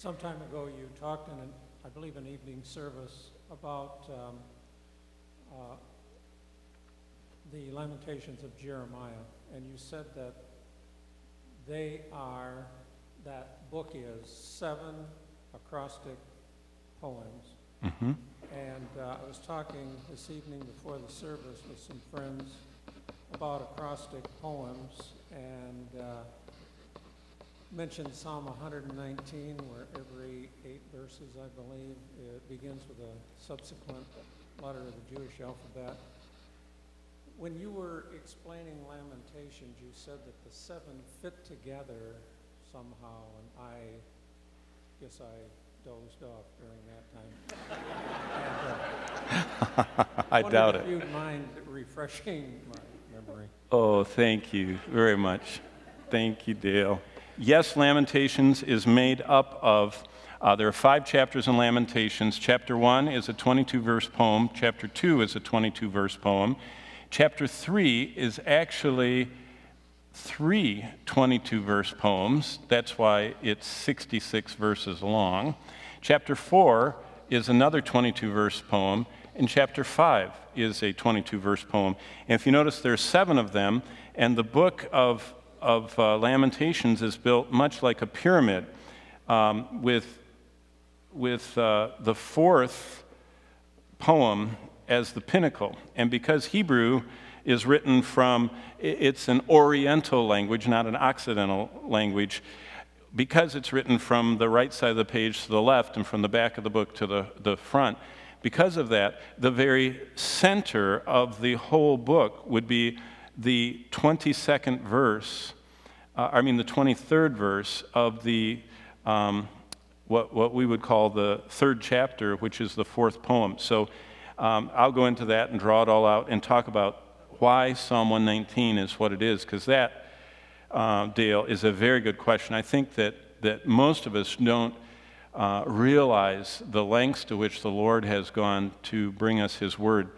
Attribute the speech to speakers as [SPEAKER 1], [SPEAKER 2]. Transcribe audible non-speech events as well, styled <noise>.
[SPEAKER 1] Some time ago, you talked in, an, I believe, an evening service about um, uh, the Lamentations of Jeremiah, and you said that they are, that book is seven acrostic poems.
[SPEAKER 2] hmm
[SPEAKER 1] And uh, I was talking this evening before the service with some friends about acrostic poems and mentioned Psalm 119, where every eight verses, I believe, it begins with a subsequent letter of the Jewish alphabet. When you were explaining Lamentations, you said that the seven fit together somehow, and I guess I dozed off during that time. And, <laughs> uh, <laughs>
[SPEAKER 2] I doubt
[SPEAKER 1] if
[SPEAKER 2] it.
[SPEAKER 1] you'd mind refreshing my memory.
[SPEAKER 2] Oh, thank you very much. Thank you, Dale. Yes, Lamentations is made up of, uh, there are five chapters in Lamentations. Chapter one is a 22 verse poem, chapter two is a 22 verse poem. Chapter three is actually three 22 verse poems. That's why it's 66 verses long. Chapter 4 is another 22 verse poem, and chapter 5 is a 22 verse poem. And if you notice, there's seven of them, and the book of, of uh, Lamentations is built much like a pyramid, um, with, with uh, the fourth poem as the pinnacle. And because Hebrew is written from, it's an Oriental language, not an Occidental language, because it's written from the right side of the page to the left and from the back of the book to the, the front, because of that, the very center of the whole book would be the 22nd verse, uh, I mean, the 23rd verse of the um, what, what we would call the third chapter, which is the fourth poem. So um, I'll go into that and draw it all out and talk about why Psalm 119 is what it is, because that, uh, Dale, is a very good question. I think that, that most of us don't uh, realize the lengths to which the Lord has gone to bring us His word.